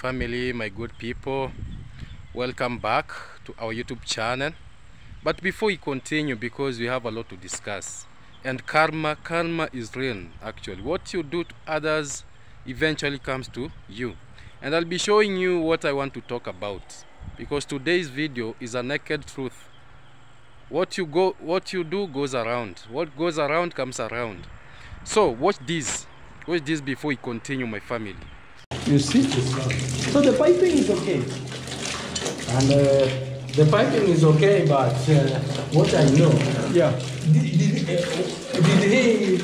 family, my good people. Welcome back to our YouTube channel. But before we continue, because we have a lot to discuss, and karma, karma is real actually. What you do to others eventually comes to you. And I'll be showing you what I want to talk about. Because today's video is a naked truth. What you go what you do goes around. What goes around comes around. So watch this. Watch this before we continue my family. You see? So the piping is okay. And uh, the piping is okay, but uh, what I know, Yeah. did, did, uh, did he,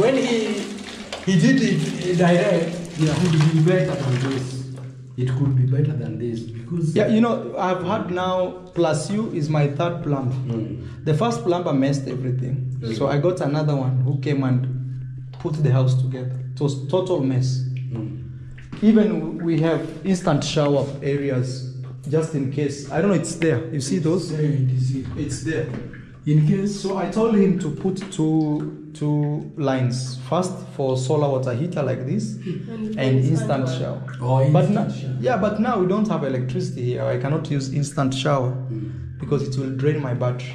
when he, he did it direct, yeah. it could be better than this. It could be better than this because Yeah, you know, I've had now plus you is my third plumber. Mm. The first plumber messed everything. So I got another one who came and put the house together. It was total mess. Mm. Even we have instant shower areas just in case. I don't know, it's there. You see those? Say it is it. It's there. in case So I told him to put two two lines. First for solar water heater like this and instant shower. Oh, but instant now, shower. yeah, but now we don't have electricity here. I cannot use instant shower hmm. because it will drain my battery.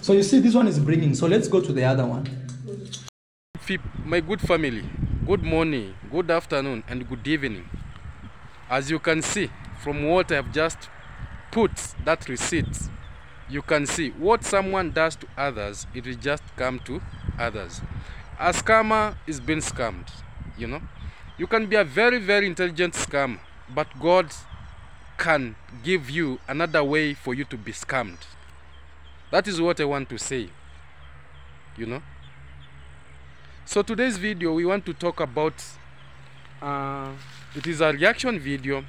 So you see, this one is bringing. So let's go to the other one. My good family, good morning, good afternoon, and good evening. As you can see from what I've just put that receipt, you can see what someone does to others, it will just come to others. A scammer is being scammed, you know. You can be a very, very intelligent scammer, but God can give you another way for you to be scammed. That is what I want to say, you know. So today's video we want to talk about uh, it is a reaction video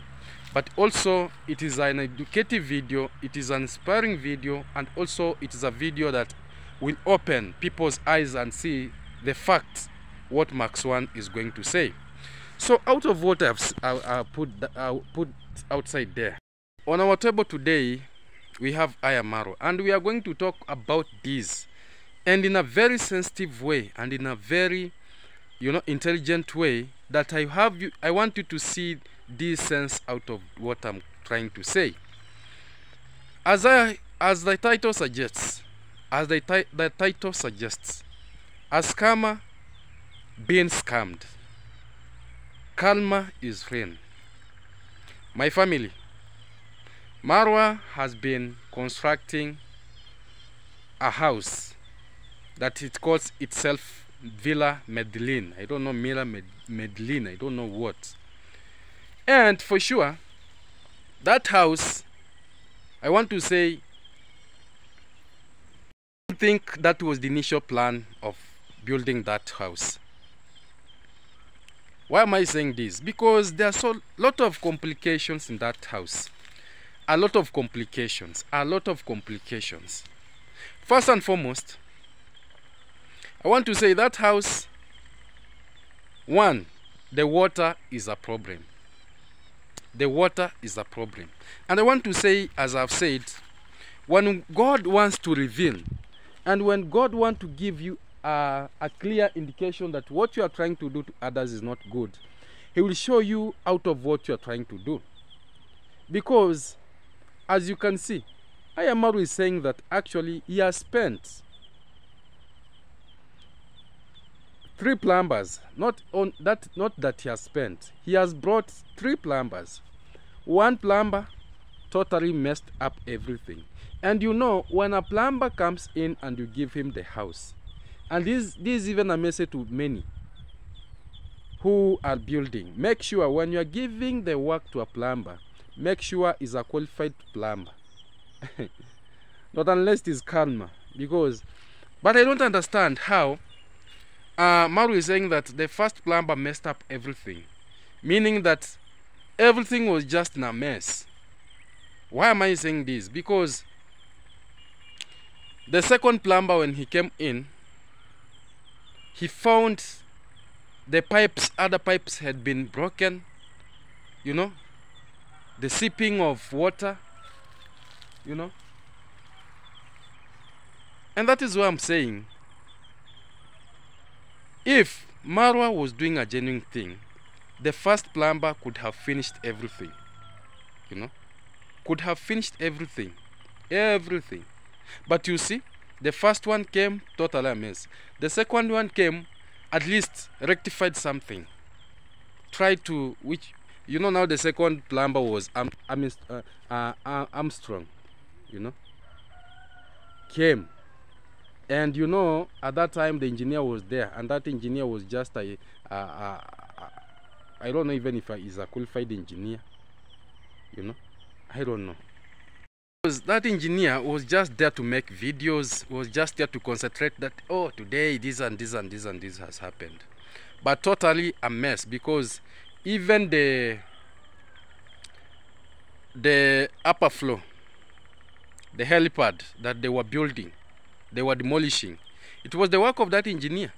but also it is an educative video it is an inspiring video and also it is a video that will open people's eyes and see the facts what Max One is going to say. So out of what I've put put outside there on our table today we have Iam Marwa and we are going to talk about this and in a very sensitive way and in a very you know intelligent way that i have you i want you to see this sense out of what i'm trying to say. As i as the title suggests as the, the title suggests a scammer being scammed karma is real. My family marwa has been constructing a house that it calls itself Villa Medellin. I don't know Villa Med- Medellin. I don't know what. And for sure, that house, I want to say, I think that was the initial plan of building that house. Why am I saying this? Because there are so lot of complications in that house. A lot of complications. A lot of complications. First and foremost, I want to say that house, one, the water is a problem. The water is a problem. And I want to say, as I've said, when God wants to reveal, and when God wants to give you a, a clear indication that what you are trying to do to others is not good, He will show you out of what you are trying to do. Because, as you can see, Iam Marwa is saying that actually he has spent three plumbers not on that not that he has spent. He has brought three plumbers. One plumber totally messed up everything. And you know when a plumber comes in and you give him the house and this this is even a message to many who are building. Make sure when you are giving the work to a plumber make sure is a qualified plumber. Not unless it is karma because but i don't understand how uh, Marwa is saying that the first plumber messed up everything, meaning that everything was just in a mess. Why am I saying this? Because the second plumber, when he came in, he found the pipes, other pipes had been broken, you know, the seeping of water, you know. And that is why I'm saying if Marwa was doing a genuine thing, the first plumber could have finished everything. You know, could have finished everything, everything. But you see, the first one came totally mess. The second one came, at least rectified something. Tried to which you know now the second plumber was Am- uh, uh, uh, Armstrong, you know, came. And you know, at that time the engineer was there, and that engineer was just a, a, a, a I don't know even if he's a qualified engineer, you know, I don't know. Because that engineer was just there to make videos, was just there to concentrate that, oh, today this and this and this and this has happened. But totally a mess because even the the upper floor, the helipad that they were building, they were demolishing, it was the work of that engineer.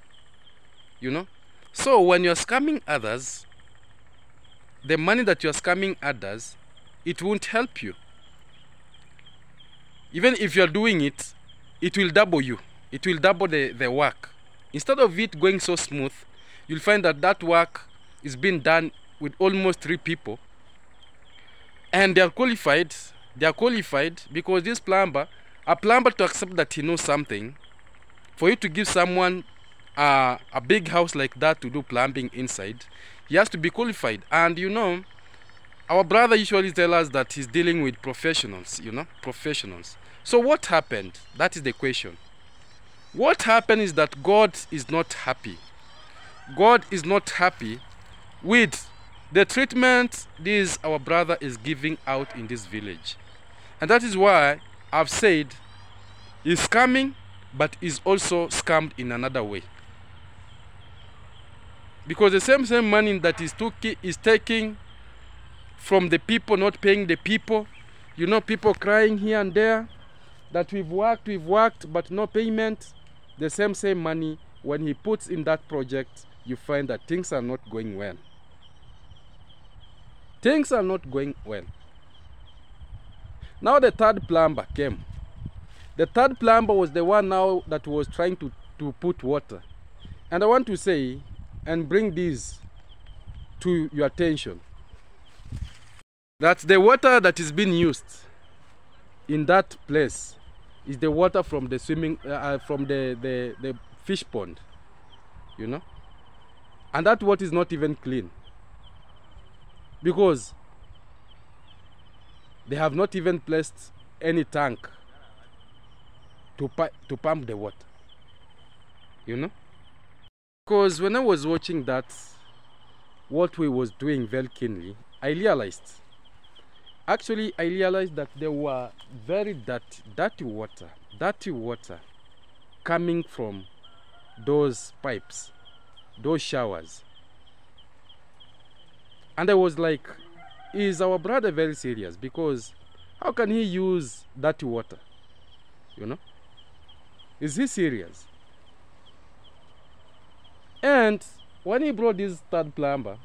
You know? So when you're scamming others, the money that you're scamming others, it won't help you. Even if you're doing it, it will double you. It will double the, the work. Instead of it going so smooth, you'll find that that work is being done with almost three people. And they are qualified. They are qualified because this plumber, a plumber to accept that he knows something, for you to give someone uh, a big house like that to do plumbing inside, he has to be qualified. And you know, our brother usually tell us that he's dealing with professionals, you know, professionals. So what happened? That is the question. What happened is that God is not happy. God is not happy with the treatment this our brother is giving out in this village. And that is why I've said he's coming, but is also scammed in another way. Because the same same money that is took is taking from the people, not paying the people. You know, people crying here and there that we've worked, we've worked, but no payment. The same same money when he puts in that project, you find that things are not going well. Things are not going well. Now the third plumber came. The third plumber was the one now that was trying to, to put water. And I want to say and bring this to your attention that the water that is being used in that place is the water from the swimming uh, from the, the the fish pond you know and that water is not even clean because they have not even placed any tank to to pump the water. You know? Because when i was watching that what we was doing very keenly i realized actually i realized that there were very dirty, dirty water dirty water coming from those pipes those showers. And i was like is our brother very serious because how can he use dirty water you know? Is he serious? And when he brought this third plumber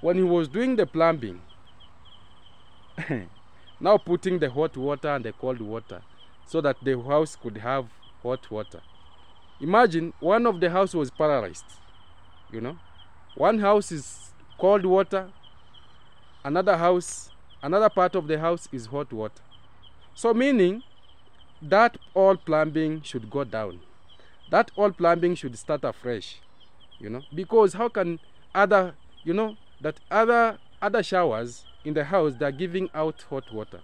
when he was doing the plumbing now putting the hot water and the cold water so that the house could have hot water. Imagine one of the house was paralyzed you know? One house is cold water another house another part of the house is hot water. So meaning that all plumbing should go down. That all plumbing should start afresh you know. Because how can other you know that other other showers in the house they are giving out hot water.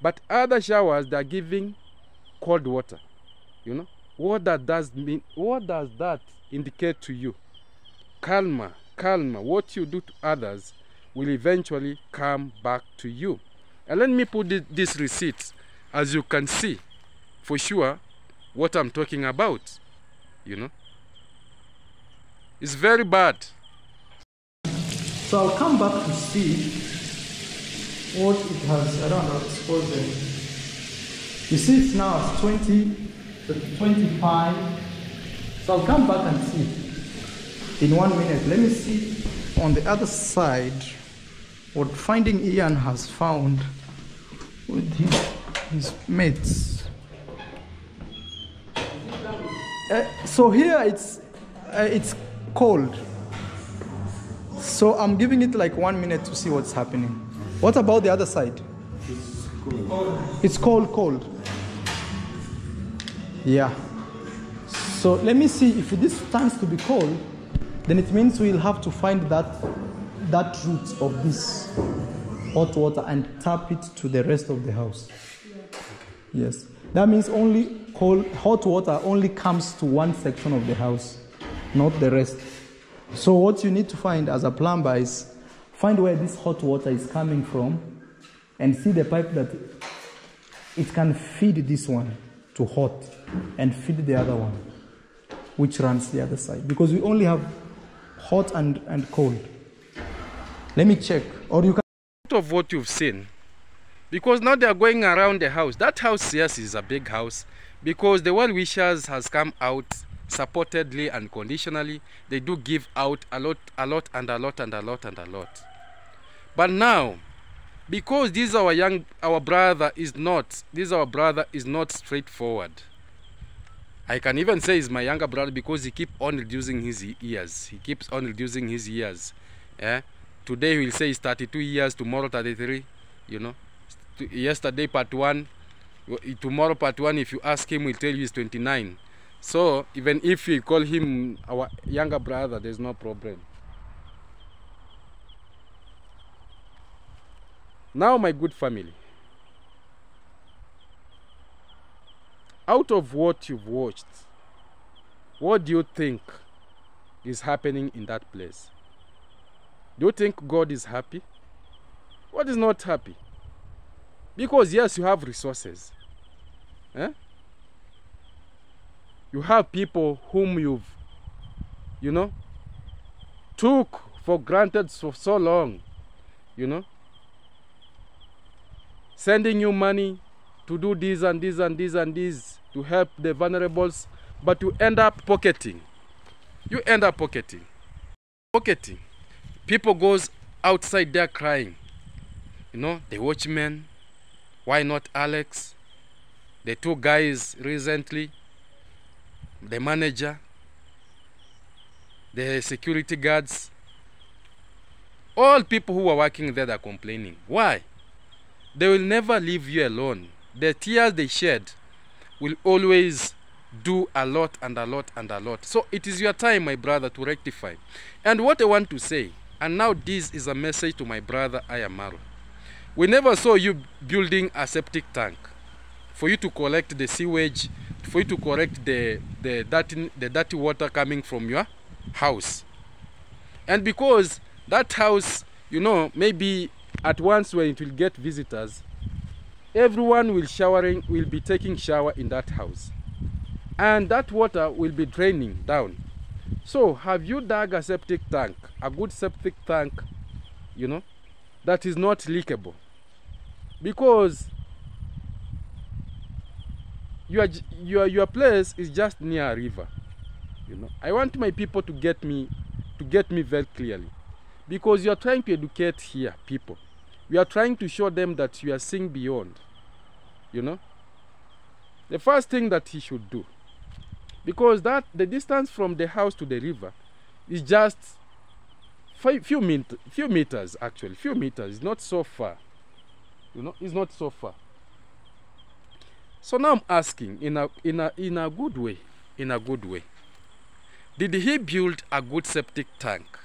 But other showers they are giving cold water you know. What that does mean what does that indicate to you? Karma karma what you do to others will eventually come back to you and let me put this receipt as you can see for sure what i'm talking about you know it's very bad So I'll come back to see what it has. It's called the. You see, it's now it's 20, the 25. So I'll come back and see in one minute. Let me see on the other side what Finding Ian has found with his, his mates. Uh, so here it's uh, it's cold. So I'm giving it like one minute to see what's happening. What about the other side? It's cold, cold. Yeah. So let me see if this turns to be cold, then it means we'll have to find that that root of this hot water and tap it to the rest of the house. Yes. That means only cold hot water only comes to one section of the house, not the rest. So what you need to find as a plumber is find where this hot water is coming from and see the pipe that it can feed this one to hot and feed the other one which runs the other side because we only have hot and, and cold let me check or you can of what you've seen, because now they are going around the house. That house, yes, is a big house because the well wishers has come out supportedly and conditionally. They do give out a lot, a lot, and a lot, and a lot, and a lot. But now, because this our young, our brother is not, this our brother is not straightforward. I can even say he's my younger brother because he keep on reducing his years. He keeps on reducing his years. Yeah. Today he'll say it's 32 years, tomorrow 33. You know. Yesterday part one, tomorrow part one. If you ask him, he'll tell you he's 29. So even if you call him our younger brother, there's no problem. Now, my good family, out of what you've watched, what do you think is happening in that place? Do you think God is happy? God is not happy. Because, yes, you have resources. Eh? You have people whom you've, you know, took for granted for so long, you know, sending you money to do this and this and this and this to help the vulnerables, but you end up pocketing. You end up pocketing. Pocketing. People goes outside there crying. You know, the watchman, why not Alex? The two guys recently, the manager, the security guards, all people who are working there are complaining. Why? They will never leave you alone. The tears they shed will always do a lot and a lot and a lot. So it is your time, my brother, to rectify. And what I want to say, and now this is a message to my brother Iam Marwa. We never saw you building a septic tank for you to collect the sewage, for you to collect the, the, dirty, the dirty water coming from your house. And because that house, you know, maybe at once when it will get visitors, everyone will showering will be taking shower in that house. And that water will be draining down. So have you dug a septic tank, a good septic tank, you know, that is not leakable? Because your your your place is just near a river. You know, I want my people to get me to get me very clearly. Because you are trying to educate here people. We are trying to show them that you are seeing beyond. You know? The first thing that he should do because that the distance from the house to the river is just few met- few meters actually. Few meters. It's not so far. You know it's not so far. So now i'm asking in a in a in a good way in a good way did he build a good septic tank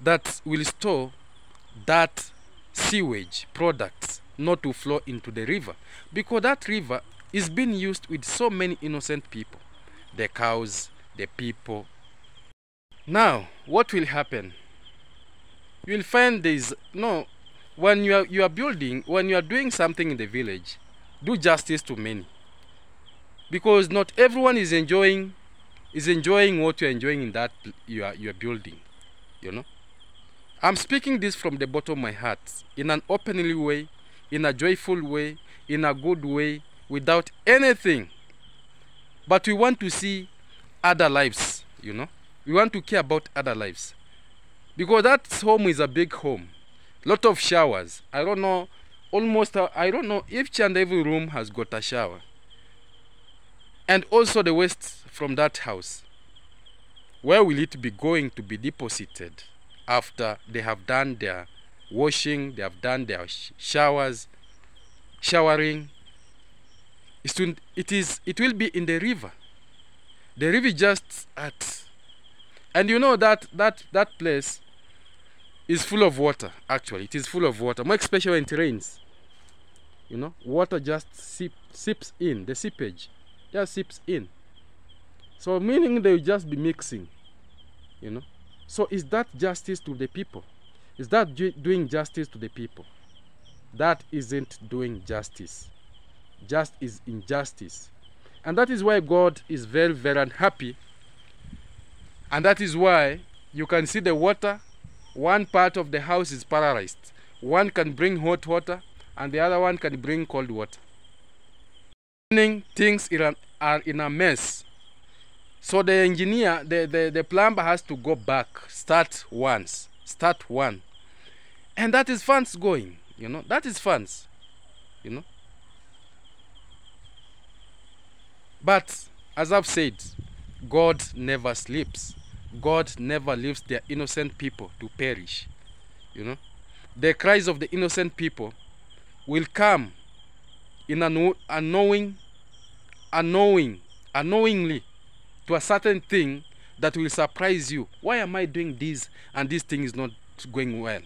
that will store that sewage products not to flow into the river? Because that river is being used with so many innocent people. The cows the people. Now what will happen? You will find there is no when you are you are building when you are doing something in the village do justice to many. Because not everyone is enjoying is enjoying what you are enjoying in that you are you are building you know? I'm speaking this from the bottom of my heart in an openly way in a joyful way in a good way without anything. But we want to see other lives you know. We want to care about other lives. Because that home is a big home. Lot of showers. I don't know almost uh, i don't know each and every room has got a shower. And also the waste from that house. Where will it be going to be deposited after they have done their washing, they have done their showers, showering? It is. It will be in the river. The river just at, and you know that that that place is full of water. Actually, it is full of water. More especially when it rains. You know, water just seep, seeps in. The seepage just seeps in. So meaning they will just be mixing. You know. So is that justice to the people? Is that doing justice to the people? That isn't doing justice. Just is injustice. And that is why God is very, very unhappy. And that is why you can see the water. One part of the house is paralyzed. One can bring hot water, and the other one can bring cold water. Things are in a mess. So the engineer, the, the, the plumber has to go back, start once, start one. And that is funds going, you know, that is funds, you know. But as I've said, God never sleeps. God never leaves their innocent people to perish. You know, the cries of the innocent people will come in an unknowing, unknowing, unknowingly to a certain thing that will surprise you. Why am I doing this and this thing is not going well?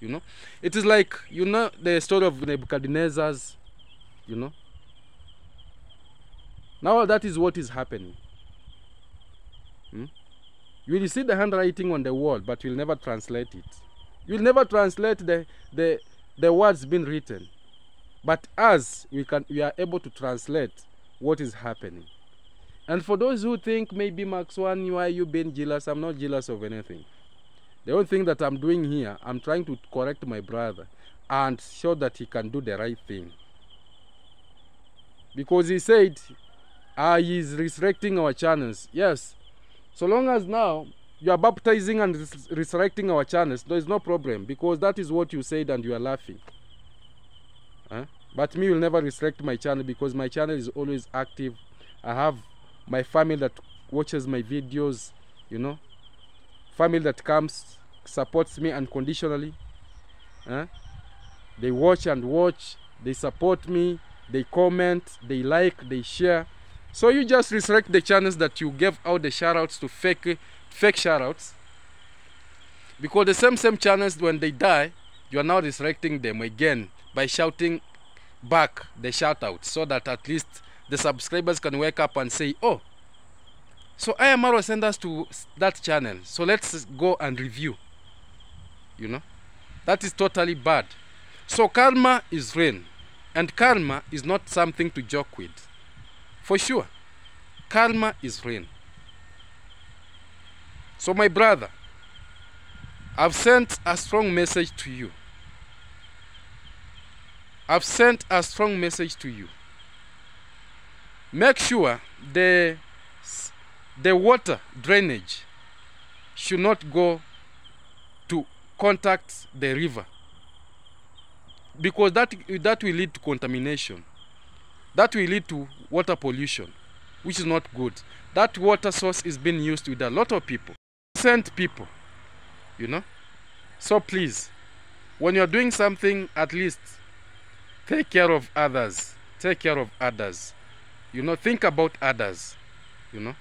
You know, it is like you know the story of Nebuchadnezzar's. You know, now that is what is happening. Hmm? You will see the handwriting on the wall, but you'll never translate it. You'll never translate the the the words being written. But as we can we are able to translate what is happening. And for those who think maybe Max One, why you being jealous? I'm not jealous of anything. The only thing that I'm doing here, I'm trying to correct my brother and show that he can do the right thing. Because he said uh, he is resurrecting our channels. Yes. So long as now you are baptizing and res- resurrecting our channels, there is no problem because that is what you said and you are laughing. Huh? But me will never resurrect my channel because my channel is always active. I have my family that watches my videos, you know, family that comes, supports me unconditionally. Huh? They watch and watch, they support me, they comment, they like, they share. So you just resurrect the channels that you gave out the shoutouts to fake fake shoutouts. Because the same same channels when they die, you are now resurrecting them again by shouting back the shoutout so that at least the subscribers can wake up and say, Oh, so I am Marwa send us to that channel. So let's go and review. You know? That is totally bad. So karma is rain. And karma is not something to joke with. For sure. Karma is rain. So, my brother, I've sent a strong message to you. I've sent a strong message to you. Make sure the the water drainage should not go to contact the river because that that will lead to contamination that will lead to water pollution which is not good. That water source is being used with a lot of people. Sent people you know. So please when you're doing something at least take care of others. Take care of others. You know think about others you know.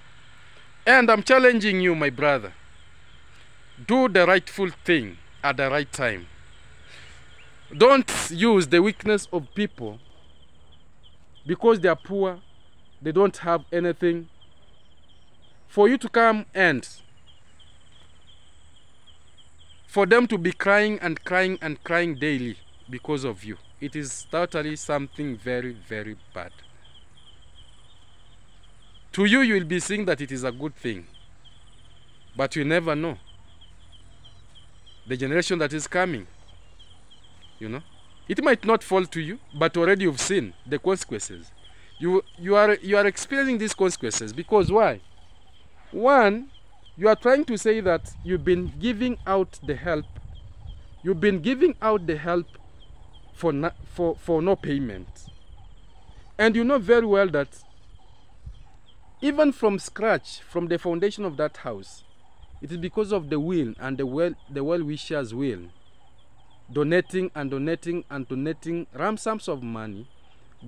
And i'm challenging you my brother. Do the rightful thing at the right time. Don't use the weakness of people because they are poor, they don't have anything. For you to come and for them to be crying and crying and crying daily because of you, it is totally something very, very bad. To you, you will be seeing that it is a good thing, but you never know the generation that is coming. You know, it might not fall to you, but already you've seen the consequences. You you are you are experiencing these consequences because why? One, you are trying to say that you've been giving out the help. You've been giving out the help for no, for for no payment, and you know very well that even from scratch, from the foundation of that house, It is because of the will and the well the well wishers will donating and donating and donating ransoms of money,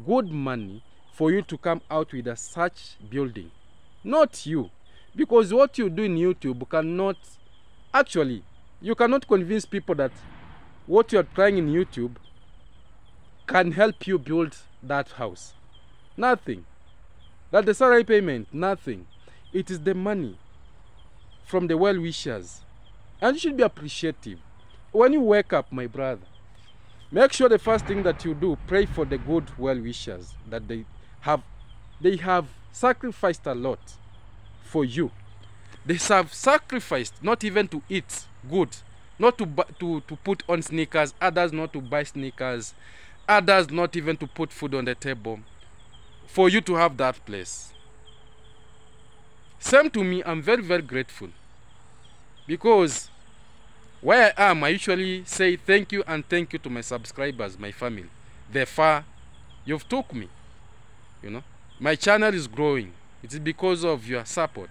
good money, for you to come out with a such building. Not you. Because what you do in YouTube cannot actually you cannot convince people that what you are trying in YouTube can help you build that house. Nothing. That the salary payment, nothing. It is the money from the well wishers. And you should be appreciative. When you wake up, my brother, make sure the first thing that you do, pray for the good well wishers that they have they have sacrificed a lot for you. They have sacrificed not even to eat good, not to to to put on sneakers, others not to buy sneakers, others not even to put food on the table for you to have that place. Same to me, I'm very, very grateful. Because where I am, I usually say thank you and thank you to my subscribers, my family. The far you've took me. You know, my channel is growing. It is because of your support.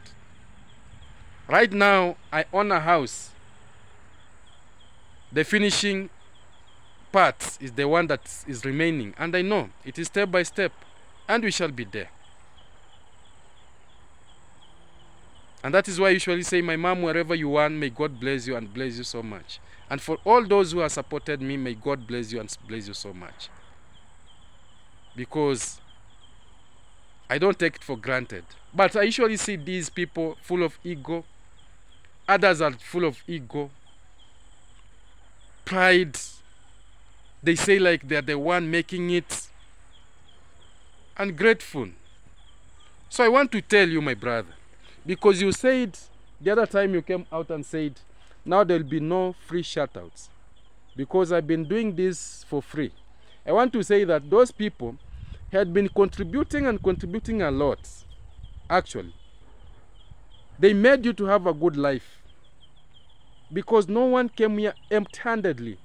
Right now, I own a house. The finishing part is the one that is remaining, and I know it is step by step, and we shall be there. And that is why I usually say, My mom, wherever you are, may God bless you and bless you so much. And for all those who have supported me, may God bless you and bless you so much. Because I don't take it for granted. But I usually see these people full of ego. Others are full of ego, pride. They say like they're the one making it. Ungrateful. So I want to tell you, my brother, because you said the other time you came out and said, now there'll be no free shoutouts. Because I've been doing this for free. I want to say that those people had been contributing and contributing a lot. Actually, they made you to have a good life. Because no one came here empty handedly.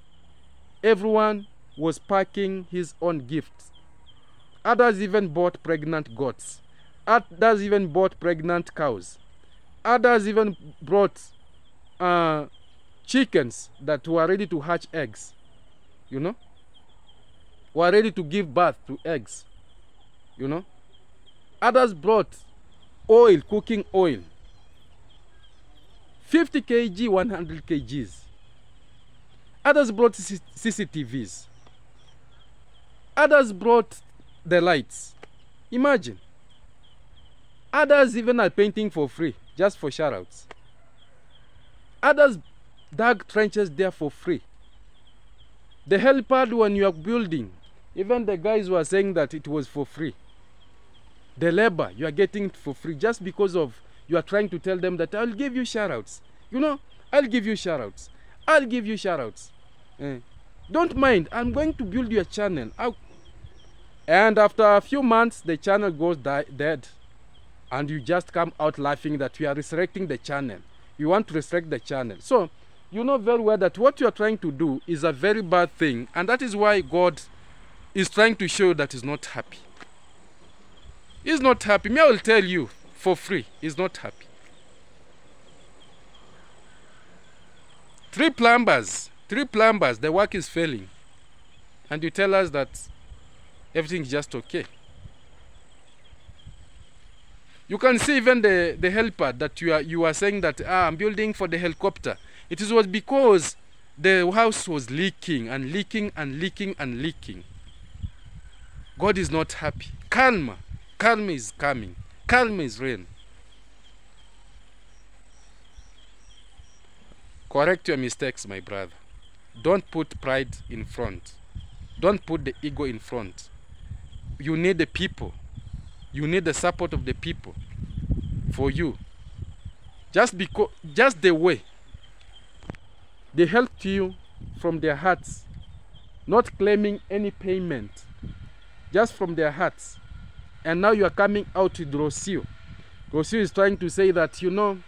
Everyone was packing his own gifts. Others even bought pregnant goats. Others even bought pregnant cows. Others even brought uh, chickens that were ready to hatch eggs. You know? Were ready to give birth to eggs. You know? Others brought oil, cooking oil. 50 kg, 100 kgs. Others brought CCTVs. Others brought the lights. Imagine. Others even are painting for free, just for shoutouts. Others dug trenches there for free. The helipad when you are building, even the guys were saying that it was for free. The labor, you are getting for free just because of you are trying to tell them that I'll give you shoutouts. You know, I'll give you shoutouts. I'll give you shoutouts. Eh. Don't mind, I'm going to build your channel. I'll... And after a few months, the channel goes dead. And you just come out laughing that we are resurrecting the channel. You want to resurrect the channel. So, you know very well that what you are trying to do is a very bad thing. And that is why God is trying to show that he's not happy. He's not happy. Me, I will tell you for free, he's not happy. Three plumbers, three plumbers, the work is failing. And you tell us that everything is just okay. You can see even the, the helper that you are you are saying that ah, I'm building for the helicopter. It is was because the house was leaking and leaking and leaking and leaking. God is not happy. Calm. Calm is coming. Calm is rain. Correct your mistakes, my brother. Don't put pride in front. Don't put the ego in front. You need the people. You need the support of the people for you. Just because just the way they helped you from their hearts, not claiming any payment, just from their hearts. And now you are coming out with Rocio. Rocio is trying to say that, you know,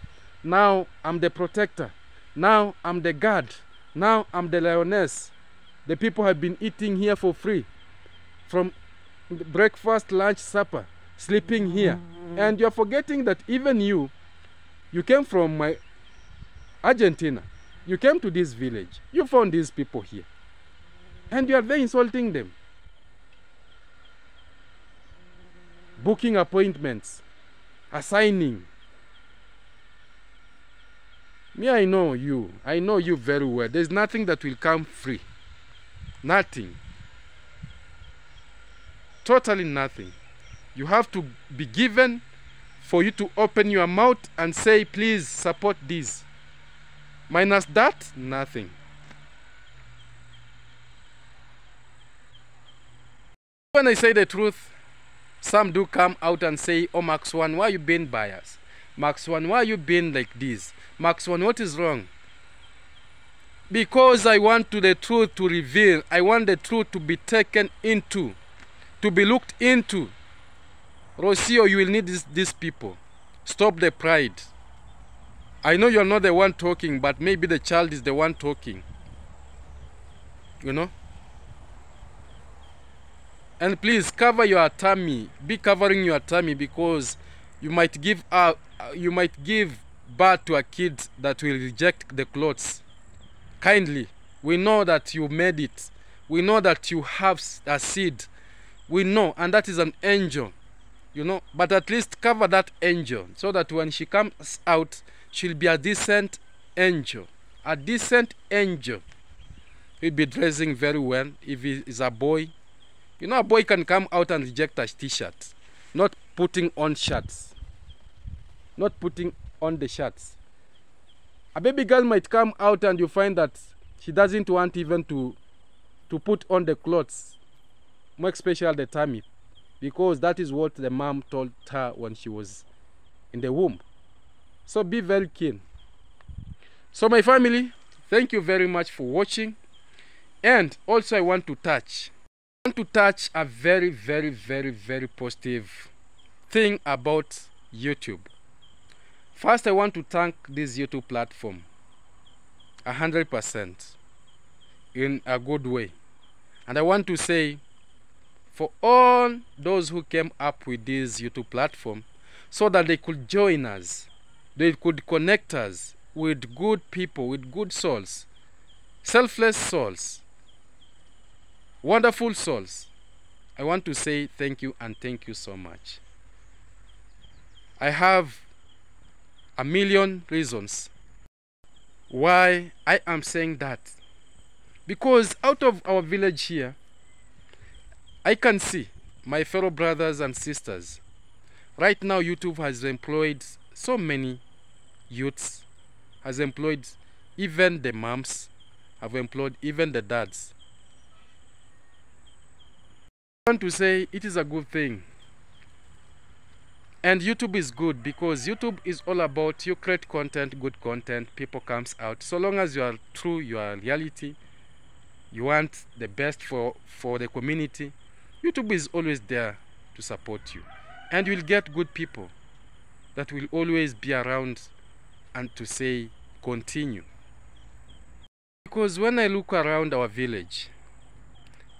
now I'm the protector. Now I'm the guard. Now I'm the lioness. The people have been eating here for free. From breakfast, lunch, supper, sleeping here. And you're forgetting that even you, you came from my Argentina, you came to this village, you found these people here, and you are there insulting them. Booking appointments, assigning. Me, I know you. I know you very well. There's nothing that will come free. Nothing. Totally nothing. You have to be given for you to open your mouth and say, please support this. Minus that, nothing. When I say the truth, some do come out and say, oh, Max One, why you being biased? Max One, why you being like this? Max One, what is wrong? Because I want to the truth to reveal. I want the truth to be taken into, to be looked into. Rocio, oh, you will need this, these people. Stop the pride. I know you're not the one talking, but maybe the child is the one talking. You know? And please cover your tummy. Be covering your tummy because you might give out, you might give birth to a kid that will reject the clothes. Kindly, we know that you made it. We know that you have a seed. We know, and that is an angel. You know, but at least cover that angel so that when she comes out, she'll be a decent angel. A decent angel. He'll be dressing very well. If he is a boy, you know, a boy can come out and reject a t-shirt, not putting on shirts, not putting on the shirts. A baby girl might come out and you find that she doesn't want even to to put on the clothes, more especially the tummy, because that is what the mom told her when she was in the womb. So be very keen. So my family, thank you very much for watching. And also I want to touch I want to touch a very, very, very, very positive thing about YouTube. First, I want to thank this YouTube platform a hundred percent in a good way. And I want to say for all those who came up with this YouTube platform so that they could join us, they could connect us with good people, with good souls, selfless souls, wonderful souls. I want to say thank you and thank you so much. I have a million reasons why I am saying that. Because out of our village here, I can see my fellow brothers and sisters. Right now, YouTube has employed so many youths, has employed even the moms, have employed even the dads. I want to say it is a good thing. And YouTube is good because YouTube is all about you create content, good content, people comes out. So long as you are true, you are reality, you want the best for, for the community, YouTube is always there to support you. And you'll get good people that will always be around and to say continue. Because when I look around our village,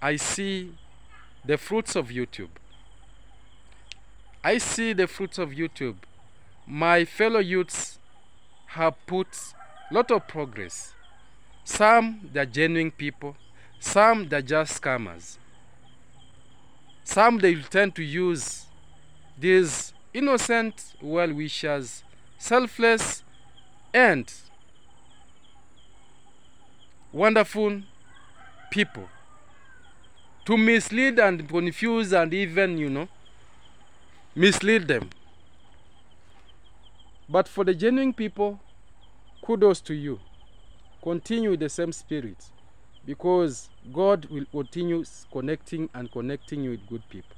I see the fruits of YouTube. I see the fruits of YouTube. My fellow youths have put a lot of progress. Some they're genuine people, some they're just scammers. Some they tend to use these innocent well wishers, selfless and wonderful people to mislead and confuse and even, you know, mislead them. But for the genuine people, kudos to you. Continue with the same spirit because God will continue connecting and connecting you with good people.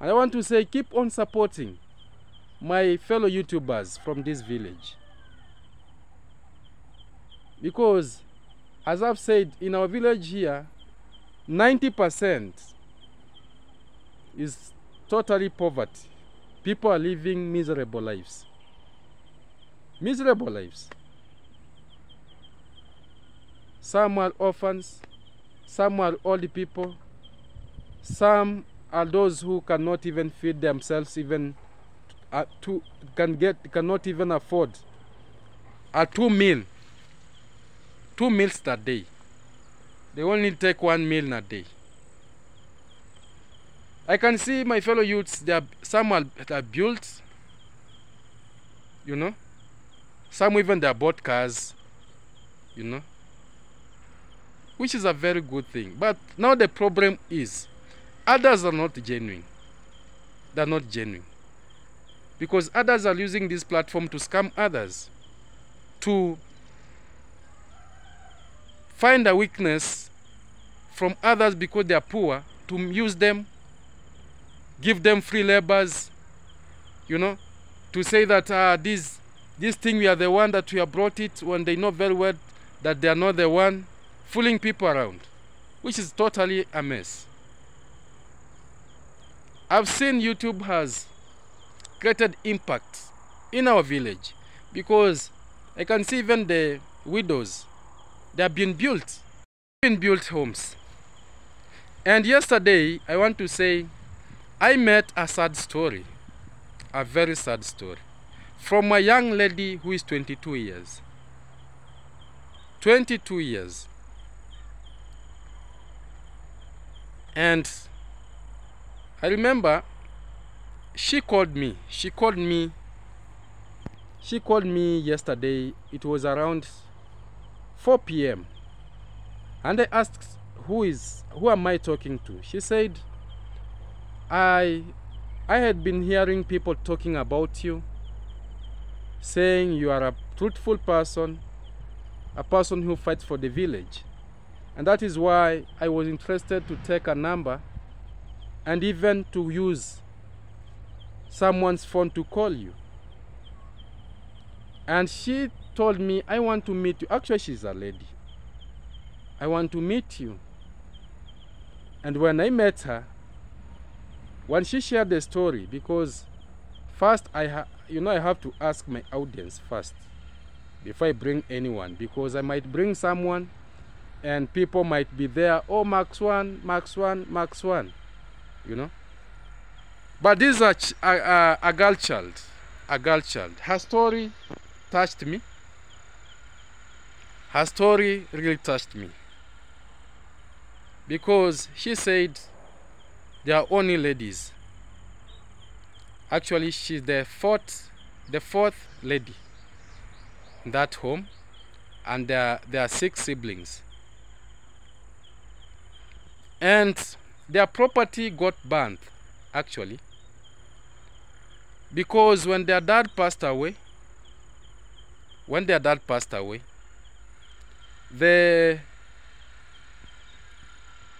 And I want to say, keep on supporting my fellow YouTubers from this village. Because, as I've said, in our village here, 90% is totally poverty. People are living miserable lives. Miserable lives. Some are orphans, some are old people, some are those who cannot even feed themselves, even uh, to can get cannot even afford a two meal, two meals that day. They only take one meal a day. I can see my fellow youths, they are, some are, are built, you know, some even they bought cars, you know, which is a very good thing. But now the problem is others are not genuine. They're not genuine. Because others are using this platform to scam others, to find a weakness from others because they are poor, to use them, give them free labors, you know, to say that uh, this, this thing we are the one that we have brought it when they know very well that they are not the one, fooling people around, which is totally a mess. I've seen YouTube has created impact in our village because I can see even the widows, they have been built, been built homes. And yesterday, I want to say, I met a sad story, a very sad story, from a young lady who is 22 years. 22 years. And I remember she called me. She called me. She called me yesterday. It was around 4 p.m. And I asked, "Who is? Who am I talking to?" She said, "I, I had been hearing people talking about you, saying you are a truthful person, a person who fights for the village, and that is why I was interested to take a number, and even to use someone's phone to call you. And she told me, I want to meet you. Actually, she's a lady. I want to meet you. And when I met her, when she shared the story, because first I you know I have to ask my audience first before I bring anyone because I might bring someone and people might be there, oh Max one, Max one, Max one, you know. But this is a, a, a, girl child, a girl child. Her story touched me. Her story really touched me. Because she said they are only ladies. Actually, she's the fourth, the fourth lady in that home, and there, there are six siblings. And their property got burnt, actually. Because when their dad passed away when their dad passed away the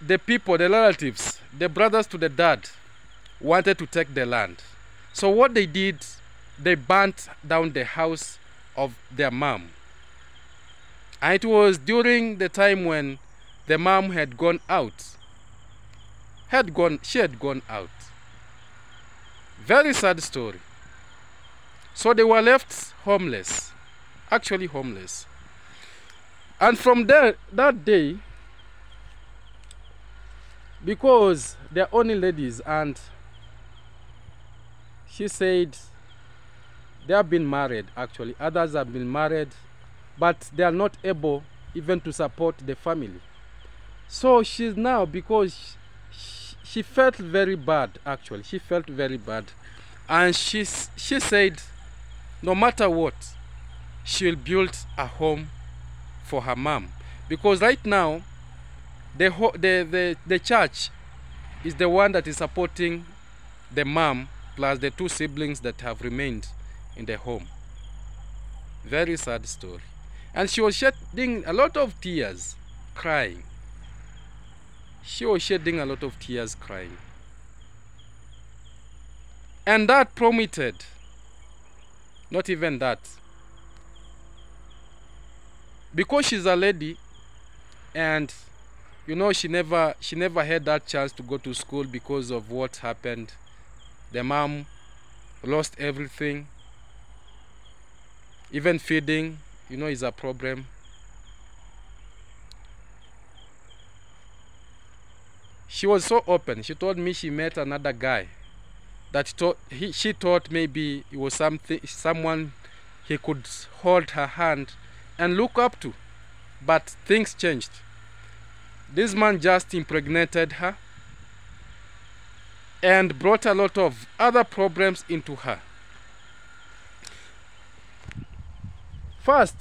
the people the relatives the brothers to the dad wanted to take the land. So what they did they burnt down the house of their mom. And it was during the time when the mom had gone out had gone she had gone out very sad story. So they were left homeless, actually homeless. And from there, that day, because they're only ladies, and she said they have been married actually, others have been married, but they are not able even to support the family. So she's now, because she felt very bad actually. She felt very bad. And she she said no matter what she'll build a home for her mom. Because right now the the the, the church is the one that is supporting the mom plus the two siblings that have remained in the home. Very sad story. And she was shedding a lot of tears crying she was shedding a lot of tears crying. And that prompted, not even that, because she's a lady and you know she never she never had that chance to go to school because of what happened. The mom lost everything. Even feeding you know is a problem she was so open. She told me she met another guy that he, she thought maybe it was something someone he could hold her hand and look up to. But things changed. This man just impregnated her and brought a lot of other problems into her. First,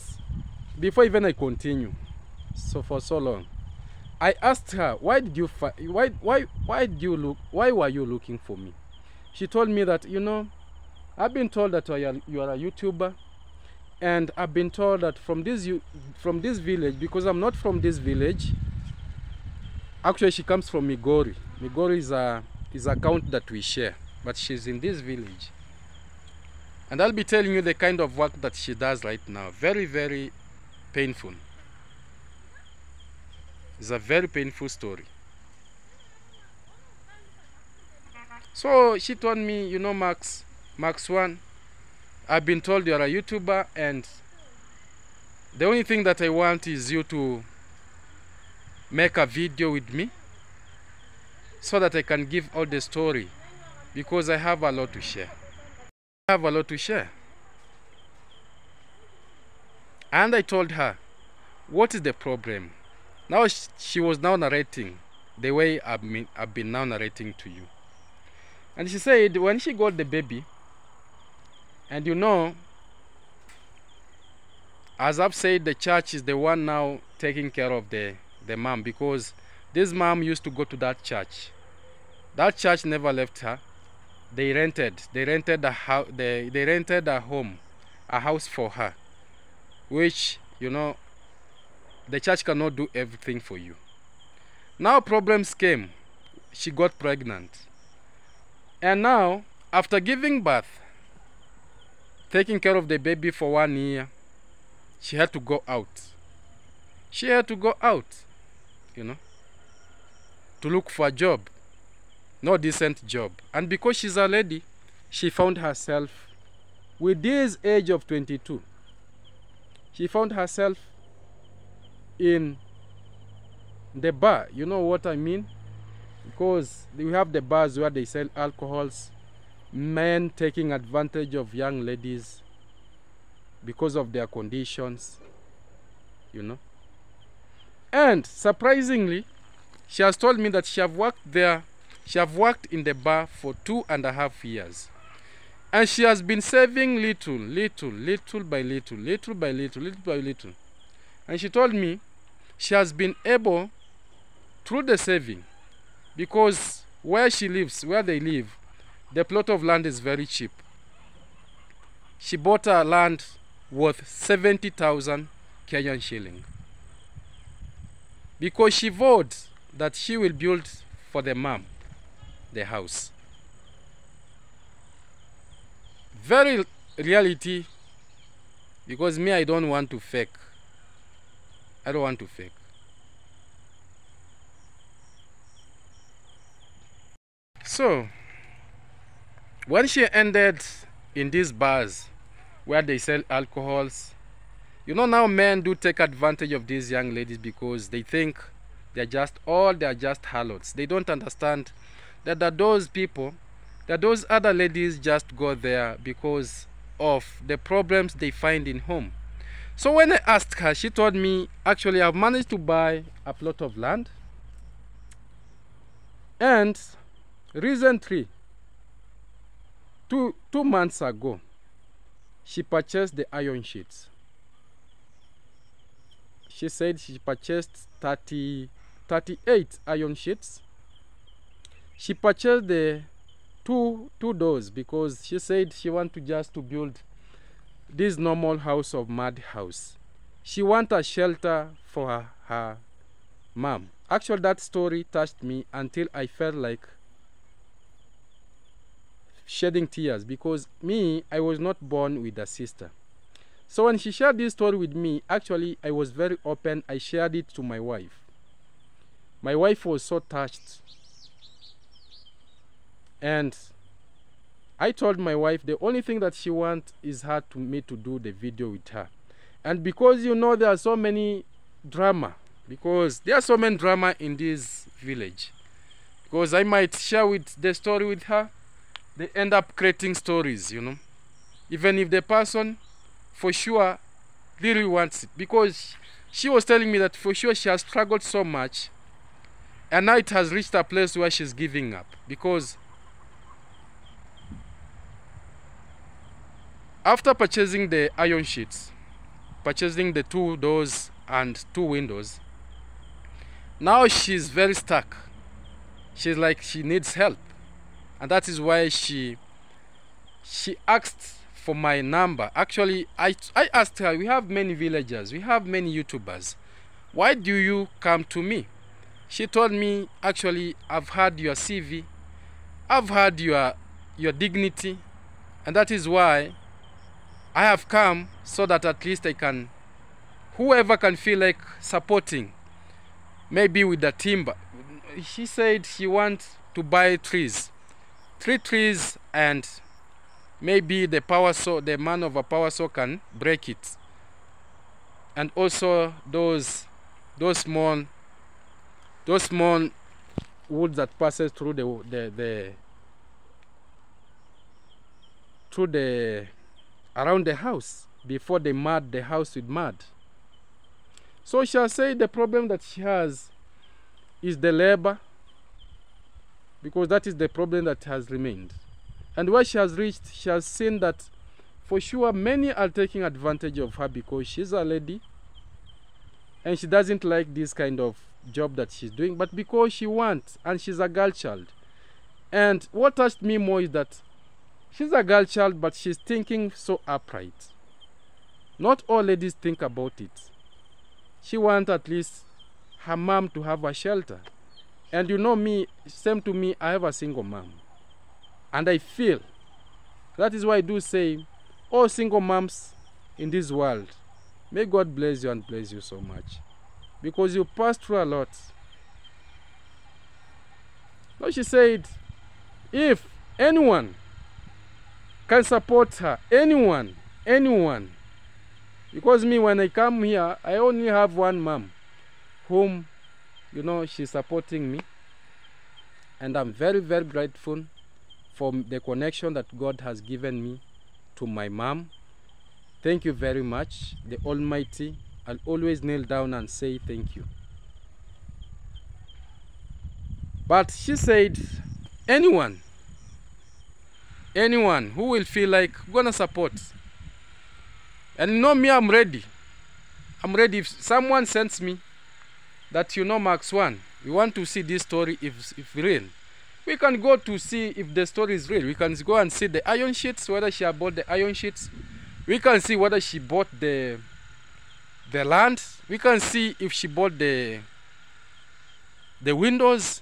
before even I continue, so for so long, I asked her, "Why did you why why why did you look why were you looking for me?" She told me that you know, I've been told that you are, you are a YouTuber, and I've been told that from this you from this village because I'm not from this village. Actually, she comes from Migori. Migori is a is a that we share, but she's in this village. And I'll be telling you the kind of work that she does right now. Very, very painful. It's a very painful story. So she told me, you know, Max, Max One, I've been told you're a YouTuber, and the only thing that I want is you to make a video with me so that I can give all the story because I have a lot to share. I have a lot to share. And I told her, what is the problem? Now sh- she was now narrating the way I've been, I've been now narrating to you. And she said when she got the baby, and you know, as I've said, the church is the one now taking care of the, the mom because this mom used to go to that church. That church never left her. They rented. They rented a house. They, they rented a home, a house for her, which you know, the church cannot do everything for you. Now problems came. She got pregnant, and now after giving birth, taking care of the baby for one year, she had to go out. She had to go out, you know, to look for a job no decent job. And because she's a lady, she found herself with this age of 22. She found herself in the bar. You know what I mean? Because we have the bars where they sell alcohols, men taking advantage of young ladies because of their conditions, you know. And surprisingly, she has told me that she have worked there she have worked in the bar for two and a half years. And she has been saving little, little, little by little, little by little, little by little. And she told me she has been able, through the saving, because where she lives, where they live, the plot of land is very cheap. She bought a land worth 70,000 Kenyan shilling. Because she vowed that she will build for the mom the house. Very reality because me I don't want to fake. I don't want to fake. So when she ended in these bars where they sell alcohols, you know now men do take advantage of these young ladies because they think they're just all they're just harlots. They don't understand that, that those people, that those other ladies just go there because of the problems they find in home. So when I asked her, she told me, actually, I've managed to buy a plot of land. And recently, two, two months ago, she purchased the iron sheets. She said she purchased 30, 38 iron sheets she purchased the two two doors because she said she wanted to just to build this normal house of madhouse. she want a shelter for her, her mom. Actually that story touched me until i felt like shedding tears because me i was not born with a sister. So when she shared this story with me actually i was very open. I shared it to my wife. My wife was so touched. And I told my wife the only thing that she wants is her to me to do the video with her. And because you know there are so many drama, because there are so many drama in this village. Because I might share with the story with her, they end up creating stories, you know. Even if the person for sure really wants it because she was telling me that for sure she has struggled so much and now it has reached a place where she's giving up because after purchasing the iron sheets purchasing the two doors and two windows now she's very stuck. She's like she needs help. And that is why she she asked for my number. Actually i i asked her we have many villagers we have many youtubers. Why do you come to me? She told me actually i've heard your cv i've heard your your dignity and that is why i have come so that at least i can whoever can feel like supporting maybe with the timber. She said she wants to buy trees. Three trees and maybe the power saw the man of a power saw can break it. And also those those small those small wood that passes through the the, the through the around the house before they mud the house with mud. So she has said the problem that she has is the labor because that is the problem that has remained. And where she has reached she has seen that for sure many are taking advantage of her because she's a lady and she doesn't like this kind of job that she's doing but because she wants and she's a girl child. And what touched me more is that she's a girl child but she's thinking so upright. Not all ladies think about it. She wants at least her mom to have a shelter. And you know me same to me i have a single mom. And i feel that is why i do say all single moms in this world may god bless you and bless you so much. Because you passed through a lot. Now she said if anyone can support her. Anyone anyone. Because me when i come here i only have one mom whom you know she's supporting me. And i'm very very grateful for the connection that god has given me to my mom. Thank you very much. The almighty i'll always kneel down and say thank you. But she said anyone anyone who will feel like gonna support? And you know me i'm ready. I'm ready. If someone sends me that you know max one we want to see this story if if real. We can go to see if the story is real. We can go and see the iron sheets whether she bought the iron sheets. We can see whether she bought the the land. We can see if she bought the the windows.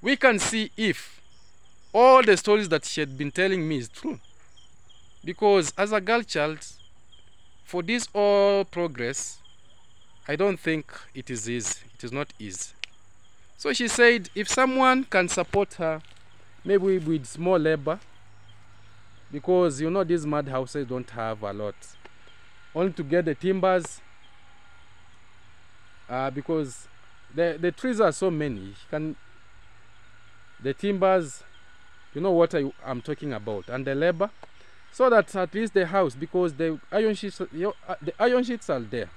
We can see if all the stories that she had been telling me is true. Because as a girl child for this all progress i don't think it is easy. It is not easy. So she said if someone can support her maybe with small labor because you know these mud houses don't have a lot. Only to get the timbers uh, because the the trees are so many. You can the timbers you know what I, i'm talking about. And the labor. So that at least the house because the iron sheets uh, the iron sheets are there.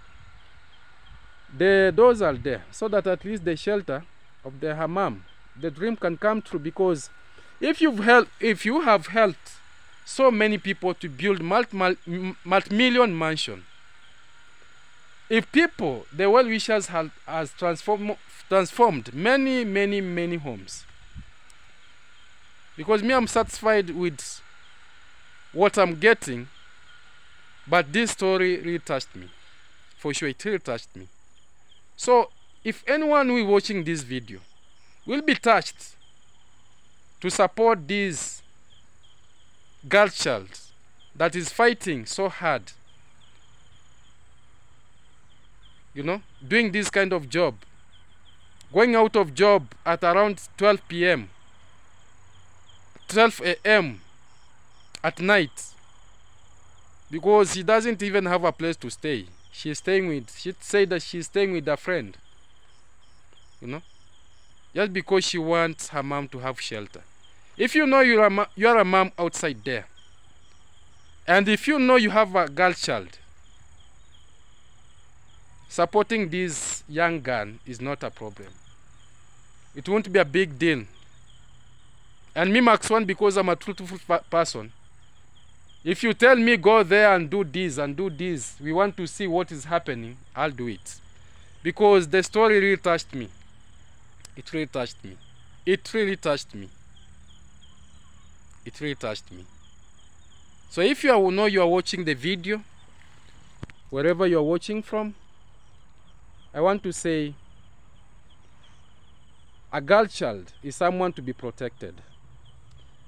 The doors are there. So that at least the shelter of the hammam the dream can come true. Because if you've helped if you have helped so many people to build multi, multi mansion if people the well wishers have has transform, transformed many many many homes because me i'm satisfied with what i'm getting but this story really touched me. For sure it really touched me. So if anyone who is watching this video will be touched to support this girl child that is fighting so hard you know doing this kind of job going out of job at around 12 p.m 12 a.m at night because she doesn't even have a place to stay she's staying with she said that she's staying with a friend you know just because she wants her mom to have shelter if you know you're a, you're a mom outside there And if you know you have a girl child, supporting this young gun is not a problem. It won't be a big deal. And me, Max One, because I'm a truthful person, if you tell me go there and do this and do this, we want to see what is happening, I'll do it. Because the story really touched me. It really touched me. It really touched me. It really touched me. So if you are- know you are watching the video, wherever you are watching from, I want to say a girl child is someone to be protected.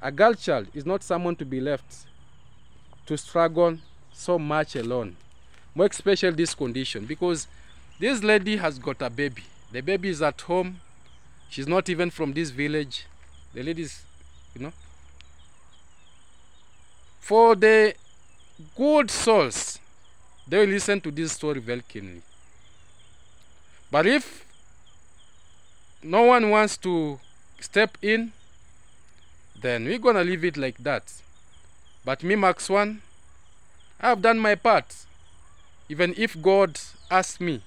A girl child is not someone to be left to struggle so much alone. More especially this condition because this lady has got a baby. The baby is at home. She's not even from this village. The lady is, you know. For the good souls, they will listen to this story very keenly. But if no one wants to step in, then we're gonna leave it like that. But me, Max One, I have done my part. Even if God asked me,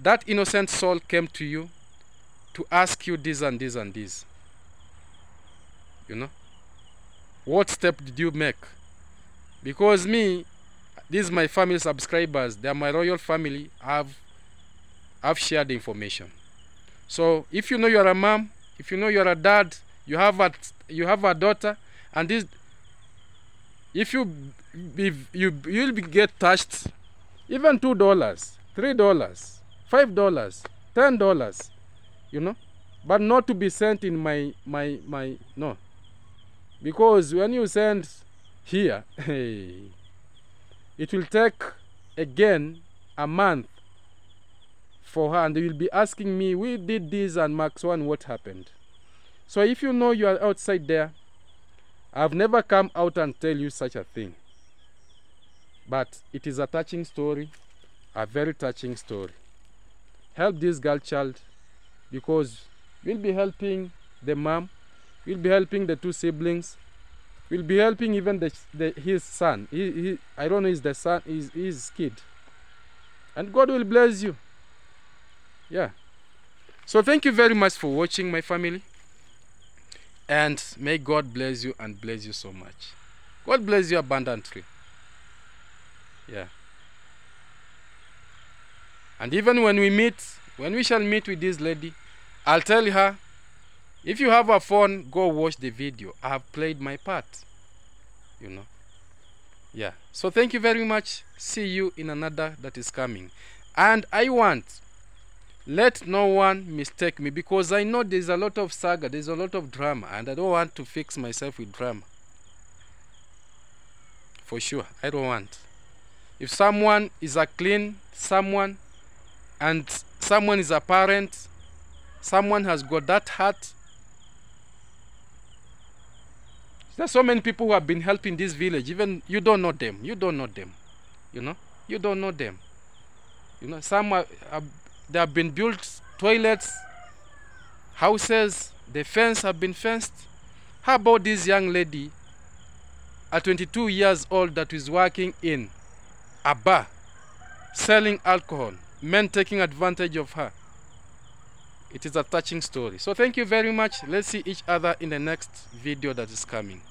that innocent soul came to you to ask you this and this and this. You know? What step did you make? Because me, these my family subscribers, they are my royal family. I've I've shared information. So if you know you're a mom, if you know you're a dad, you have a you have a daughter, and this if you if you you'll be get touched even two dollars three dollars five dollars ten dollars you know? But not to be sent in my my my no. Because when you send here it will take again a month for her and they will be asking me we did this and max one what happened so if you know you are outside there I've never come out and tell you such a thing. But it is a touching story, a very touching story. Help this girl child because we'll be helping the mom, we'll be helping the two siblings, we'll be helping even the, the his son. He, he, I don't know, is the son, is his kid. And God will bless you. Yeah. So thank you very much for watching, my family. And may God bless you and bless you so much. God bless you abundantly. Yeah. And even when we meet, when we shall meet with this lady, I'll tell her, if you have a phone, go watch the video. I have played my part. You know. Yeah. So thank you very much. See you in another that is coming. And I want let no one mistake me because I know there's a lot of saga, there's a lot of drama, and I don't want to fix myself with drama. For sure, I don't want. If someone is a clean someone and someone is a parent, someone has got that heart. There's so many people who have been helping this village, even you don't know them. You don't know them. You know? You don't know them. You know, some are there have been built toilets, houses, the fence have been fenced. How about this young lady at 22 years old that is working in a bar, selling alcohol, men taking advantage of her? It is a touching story. So thank you very much. Let's see each other in the next video that is coming.